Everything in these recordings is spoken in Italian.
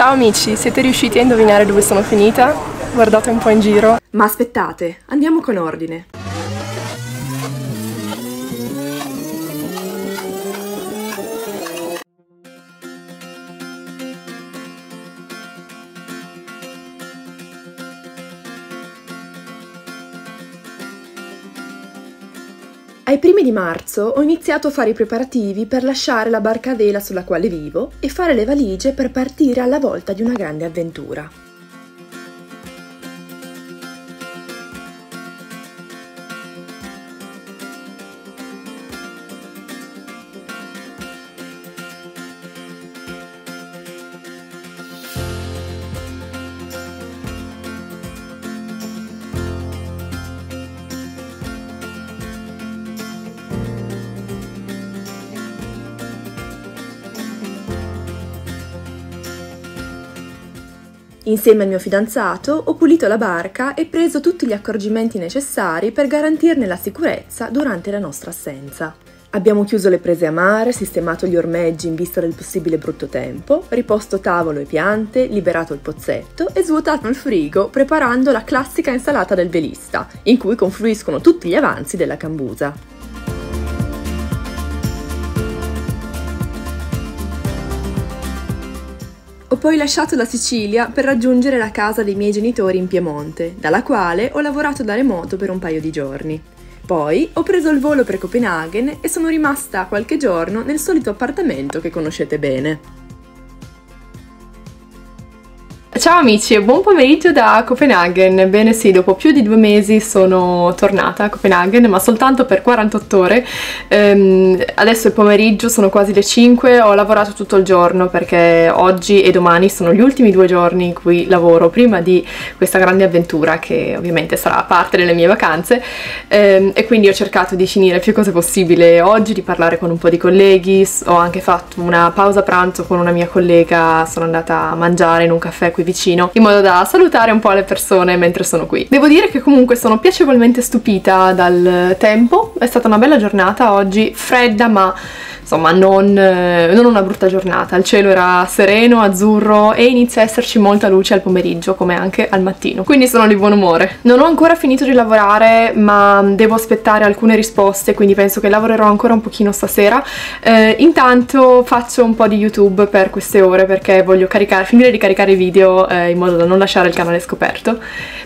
Ciao amici, siete riusciti a indovinare dove sono finita? Guardate un po' in giro. Ma aspettate, andiamo con ordine. Ai primi di marzo ho iniziato a fare i preparativi per lasciare la barca a vela sulla quale vivo e fare le valigie per partire alla volta di una grande avventura. Insieme al mio fidanzato ho pulito la barca e preso tutti gli accorgimenti necessari per garantirne la sicurezza durante la nostra assenza. Abbiamo chiuso le prese a mare, sistemato gli ormeggi in vista del possibile brutto tempo, riposto tavolo e piante, liberato il pozzetto e svuotato il frigo preparando la classica insalata del velista, in cui confluiscono tutti gli avanzi della cambusa. Ho poi lasciato la Sicilia per raggiungere la casa dei miei genitori in Piemonte, dalla quale ho lavorato da remoto per un paio di giorni. Poi ho preso il volo per Copenaghen e sono rimasta qualche giorno nel solito appartamento che conoscete bene. Ciao amici e buon pomeriggio da Copenaghen. Bene sì, dopo più di due mesi sono tornata a Copenaghen, ma soltanto per 48 ore. Ehm, adesso è pomeriggio, sono quasi le 5, ho lavorato tutto il giorno perché oggi e domani sono gli ultimi due giorni in cui lavoro prima di questa grande avventura che ovviamente sarà parte delle mie vacanze ehm, e quindi ho cercato di finire più cose possibile oggi, di parlare con un po' di colleghi, ho anche fatto una pausa pranzo con una mia collega, sono andata a mangiare in un caffè qui vicino in modo da salutare un po' le persone mentre sono qui. Devo dire che comunque sono piacevolmente stupita dal tempo, è stata una bella giornata oggi, fredda ma insomma non, eh, non, una brutta giornata, il cielo era sereno, azzurro e inizia a esserci molta luce al pomeriggio come anche al mattino, quindi sono di buon umore. Non ho ancora finito di lavorare ma devo aspettare alcune risposte quindi penso che lavorerò ancora un pochino stasera. Eh, intanto faccio un po' di YouTube per queste ore perché voglio caricare, finire di caricare i video eh, in modo da non lasciare il canale scoperto,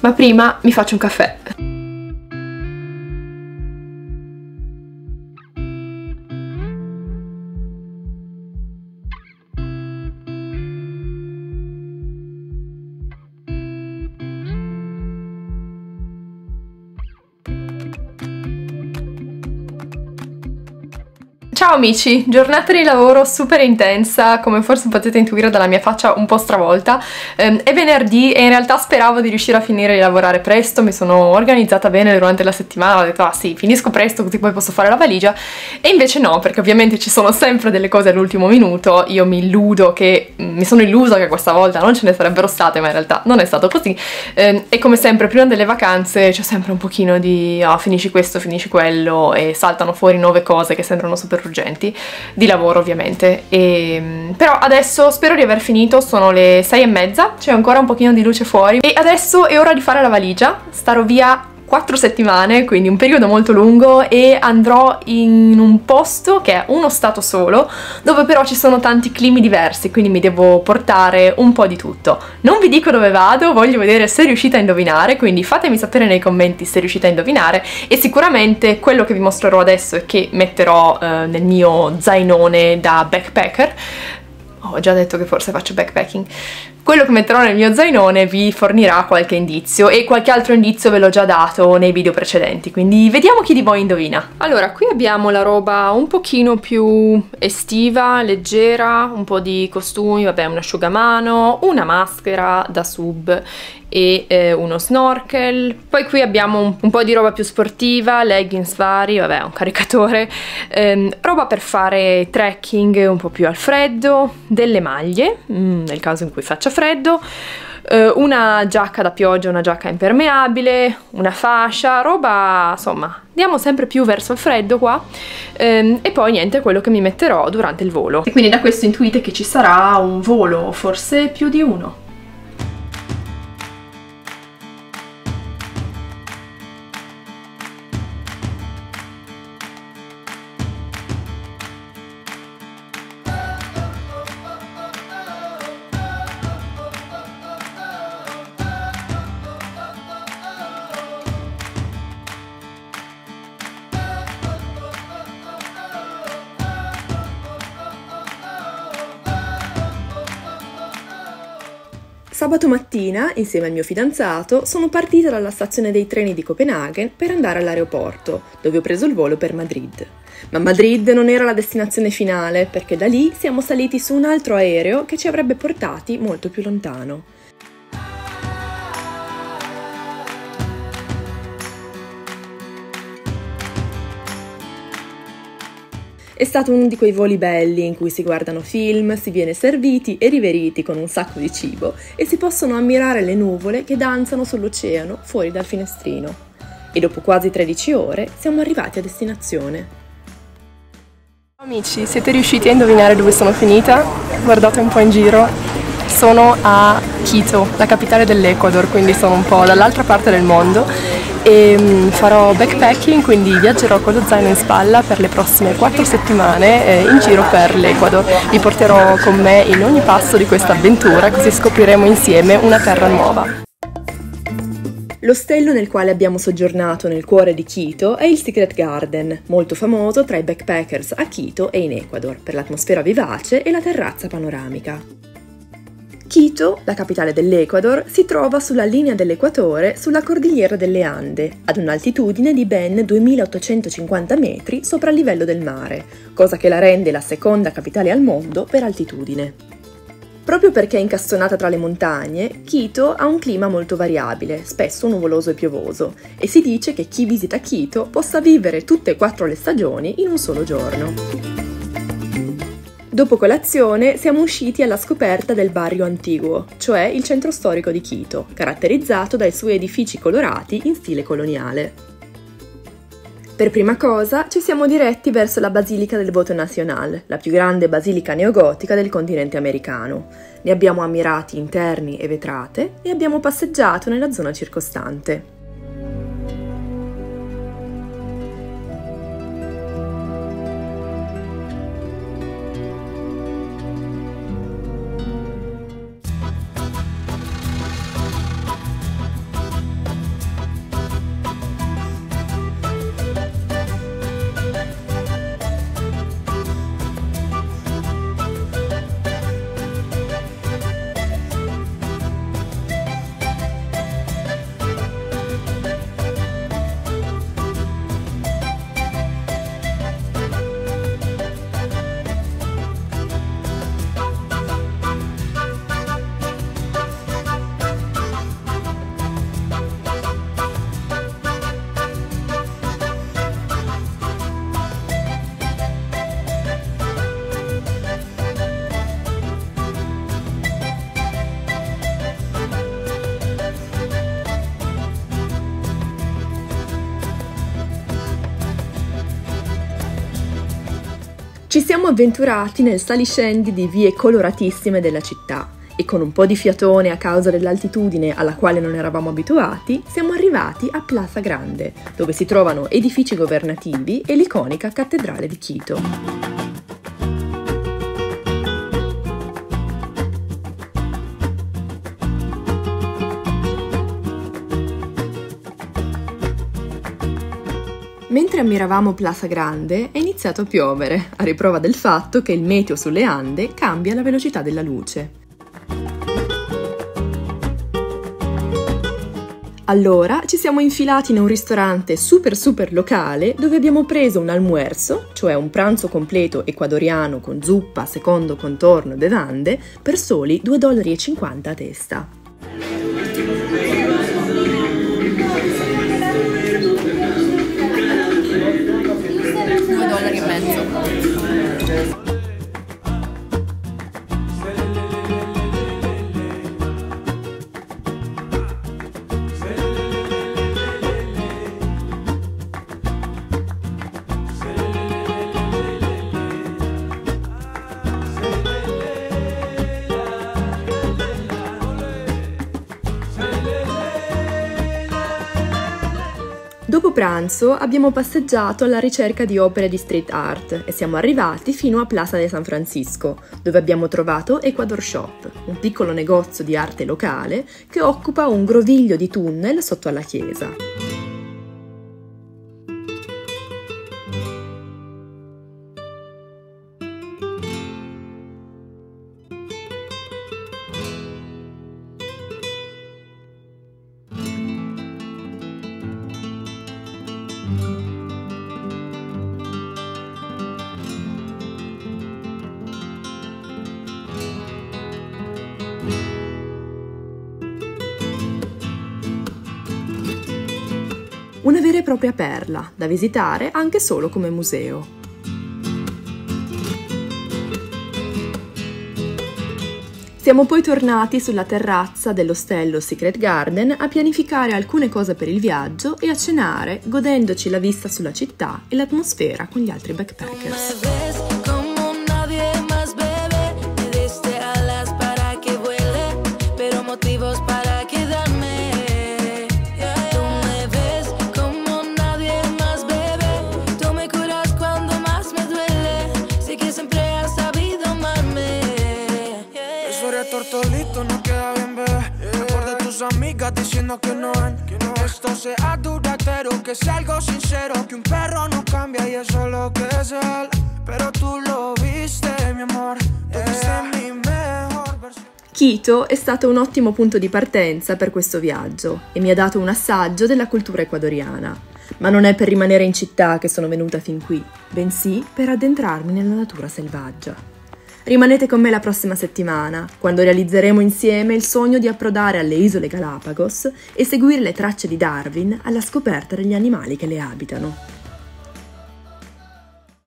ma prima mi faccio un caffè. Ciao amici, giornata di lavoro super intensa, come forse potete intuire dalla mia faccia un po' stravolta. Eh, è venerdì e in realtà speravo di riuscire a finire di lavorare presto, mi sono organizzata bene durante la settimana, ho detto ah sì, finisco presto così poi posso fare la valigia. E invece no, perché ovviamente ci sono sempre delle cose all'ultimo minuto, io mi illudo che, mm, mi sono illusa che questa volta non ce ne sarebbero state, ma in realtà non è stato così. Eh, e come sempre prima delle vacanze c'è sempre un pochino di ah, finisci questo, finisci quello e saltano fuori nuove cose che sembrano super urgenti urgenti, di lavoro ovviamente. E, però adesso spero di aver finito, sono le sei e mezza, c'è ancora un pochino di luce fuori e adesso è ora di fare la valigia, starò via quattro settimane, quindi un periodo molto lungo e andrò in un posto che è uno stato solo, dove però ci sono tanti climi diversi, quindi mi devo portare un po' di tutto. Non vi dico dove vado, voglio vedere se riuscite a indovinare, quindi fatemi sapere nei commenti se riuscite a indovinare e sicuramente quello che vi mostrerò adesso e che metterò eh, nel mio zainone da backpacker ho già detto che forse faccio backpacking quello che metterò nel mio zainone vi fornirà qualche indizio e qualche altro indizio ve l'ho già dato nei video precedenti, quindi vediamo chi di voi indovina. Allora, qui abbiamo la roba un pochino più estiva, leggera, un po' di costumi, vabbè, un asciugamano, una maschera da sub e eh, uno snorkel. Poi qui abbiamo un, un, po' di roba più sportiva, leggings vari, vabbè, un caricatore, ehm, roba per fare trekking un po' più al freddo, delle maglie, mm, nel caso in cui faccia freddo, eh, una giacca da pioggia, una giacca impermeabile, una fascia, roba, insomma, andiamo sempre più verso il freddo qua ehm, e poi niente, quello che mi metterò durante il volo. E quindi da questo intuite che ci sarà un volo, forse più di uno. Sabato mattina, insieme al mio fidanzato, sono partita dalla stazione dei treni di Copenaghen per andare all'aeroporto, dove ho preso il volo per Madrid. Ma Madrid non era la destinazione finale, perché da lì siamo saliti su un altro aereo che ci avrebbe portati molto più lontano. È stato uno di quei voli belli in cui si guardano film, si viene serviti e riveriti con un sacco di cibo e si possono ammirare le nuvole che danzano sull'oceano fuori dal finestrino. E dopo quasi 13 ore siamo arrivati a destinazione. Amici, siete riusciti a indovinare dove sono finita? Guardate un po' in giro. Sono a Quito, la capitale dell'Ecuador, quindi sono un po' dall'altra parte del mondo e mm, farò backpacking, quindi viaggerò con lo zaino in spalla per le prossime 4 settimane eh, in giro per l'Ecuador. Vi porterò con me in ogni passo di questa avventura così scopriremo insieme una terra nuova. L'ostello nel quale abbiamo soggiornato nel cuore di Quito è il Secret Garden, molto famoso tra i backpackers a Quito e in Ecuador per l'atmosfera vivace e la terrazza panoramica. Quito, la capitale dell'Ecuador, si trova sulla linea dell'equatore sulla cordigliera delle Ande, ad un'altitudine di ben 2850 metri sopra il livello del mare, cosa che la rende la seconda capitale al mondo per altitudine. Proprio perché è incastonata tra le montagne, Quito ha un clima molto variabile, spesso nuvoloso e piovoso, e si dice che chi visita Quito possa vivere tutte e quattro le stagioni in un solo giorno. Dopo colazione siamo usciti alla scoperta del barrio Antiguo, cioè il centro storico di Quito, caratterizzato dai suoi edifici colorati in stile coloniale. Per prima cosa ci siamo diretti verso la Basilica del Voto Nacional, la più grande basilica neogotica del continente americano. Ne abbiamo ammirati interni e vetrate e abbiamo passeggiato nella zona circostante. Siamo avventurati nel saliscendi di vie coloratissime della città e con un po' di fiatone a causa dell'altitudine alla quale non eravamo abituati, siamo arrivati a Plaza Grande, dove si trovano edifici governativi e l'iconica cattedrale di Quito. Mentre ammiravamo Plaza Grande è iniziato a piovere, a riprova del fatto che il meteo sulle Ande cambia la velocità della luce. Allora ci siamo infilati in un ristorante super super locale dove abbiamo preso un almuerzo, cioè un pranzo completo ecuadoriano con zuppa, secondo contorno e bevande, per soli 2,50 dollari a testa. Dopo pranzo abbiamo passeggiato alla ricerca di opere di street art e siamo arrivati fino a Plaza de San Francisco, dove abbiamo trovato Ecuador Shop, un piccolo negozio di arte locale che occupa un groviglio di tunnel sotto alla chiesa. Una vera e propria perla, da visitare anche solo come museo. Siamo poi tornati sulla terrazza dell'ostello Secret Garden a pianificare alcune cose per il viaggio e a cenare, godendoci la vista sulla città e l'atmosfera con gli altri backpackers. Diciendo que no ven que esto sea duradero, que sea algo sincero, que un perro no cambia y eso es lo que es él. Pero tú lo viste, mi amor, tú viste mi mejor versione. Quito è stato un ottimo punto di partenza per questo viaggio e mi ha dato un assaggio della cultura ecuadoriana. Ma non è per rimanere in città che sono venuta fin qui, bensì per addentrarmi nella natura selvaggia. Rimanete con me la prossima settimana, quando realizzeremo insieme il sogno di approdare alle isole Galapagos e seguire le tracce di Darwin alla scoperta degli animali che le abitano.